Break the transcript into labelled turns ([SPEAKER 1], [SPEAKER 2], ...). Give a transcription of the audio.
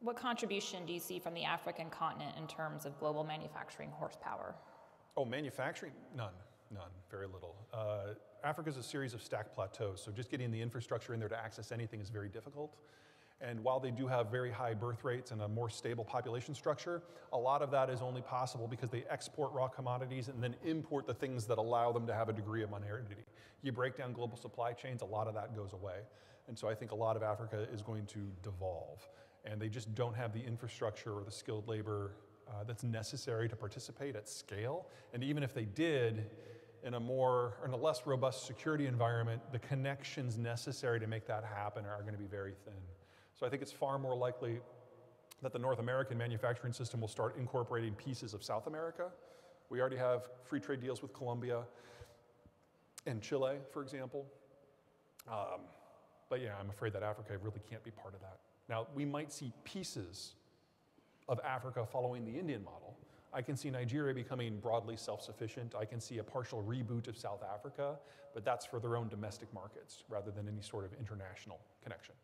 [SPEAKER 1] What contribution do you see from the African continent in terms of global manufacturing horsepower?
[SPEAKER 2] Oh, manufacturing? None, none, very little. Uh, Africa is a series of stacked plateaus, so just getting the infrastructure in there to access anything is very difficult. And while they do have very high birth rates and a more stable population structure, a lot of that is only possible because they export raw commodities and then import the things that allow them to have a degree of modernity. You break down global supply chains, a lot of that goes away. And so I think a lot of Africa is going to devolve. And they just don't have the infrastructure or the skilled labor uh, that's necessary to participate at scale. And even if they did, in a more, in a less robust security environment, the connections necessary to make that happen are going to be very thin. So I think it's far more likely that the North American manufacturing system will start incorporating pieces of South America. We already have free trade deals with Colombia and Chile, for example. Um, but yeah, I'm afraid that Africa really can't be part of that. Now, we might see pieces of Africa following the Indian model. I can see Nigeria becoming broadly self sufficient. I can see a partial reboot of South Africa, but that's for their own domestic markets rather than any sort of international connection.